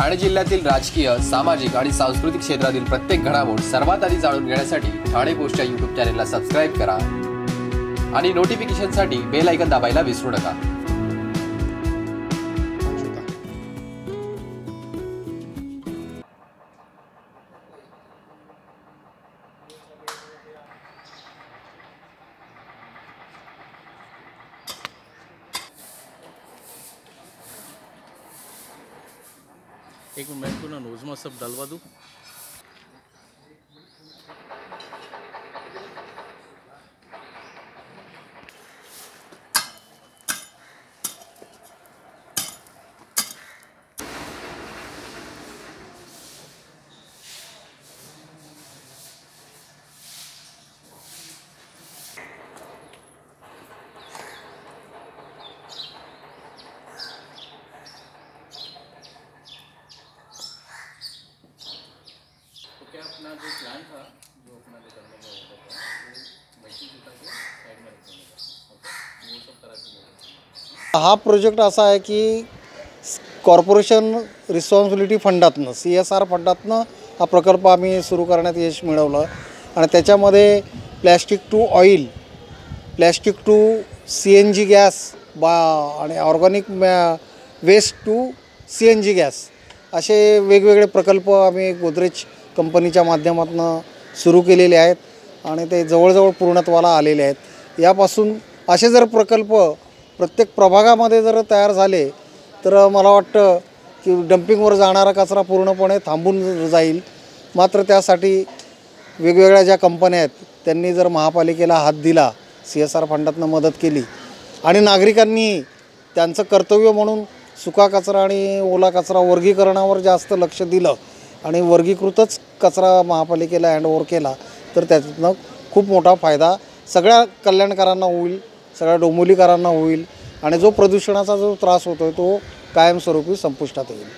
ठाणे जिल्ह्यातील राजकीय सामाजिक आणि सांस्कृतिक क्षेत्रातील प्रत्येक घडामोड सर्वात आधी जाणून घेण्यासाठी ठाणे पोस्टच्या युट्यूब चॅनेलला सबस्क्राईब करा. आणि नोटिफिकेशनसाठी बेल ऐकन दाबायला विसरू नका. एक मिनट मैं तू ना नोजमा सब डलवा दूँ अपना जो प्लान था जो अपना जो करने का होता था वो मल्टी जूता के साइड में रखने का वो सब तरह के हा। प्रोजेक्ट असा आहे की कॉर्पोरेशन रिस्पॉन्सिबिलिटी फंडातनं सी एस आर फंडातनं हा प्रकल्प आम्ही सुरू करण्यात यश मिळवलं. आणि त्याच्यामध्ये plastic to oil plastic to C N G gas बा आणि organic waste to C N G gas असे वेगवेगळे प्रकल्प आम्ही गोदरेज कंपनीच्या माध्यमातून सुरू केलेले आहेत आणि ते जवळजवळ पूर्णत्वाला आलेले आहेत. यापासून असे जर प्रकल्प प्रत्येक प्रभागामध्ये जर तयार झाले तर मला वाटतं की डम्पिंगवर जाणारा कचरा पूर्णपणे थांबून जाईल. मात्र त्यासाठी वेगवेगळ्या ज्या कंपन्या आहेत त्यांनी जर महापालिकेला हात दिला सी एस आर फंडातनं मदत केली आणि नागरिकांनी त्यांचं कर्तव्य म्हणून सुका कचरा आणि ओला कचरा वर्गीकरणावर जास्त लक्ष दिलं आणि वर्गीकृतच कचरा महापालिकेला हँडओव्हर केला तर त्यातनं खूप मोठा फायदा सगळ्या कल्याणकारांना होईल सगळ्या डोंबिवलीकरांना होईल आणि जो प्रदूषणाचा जो त्रास होतो आहे तो कायमस्वरूपी संपुष्टात येईल.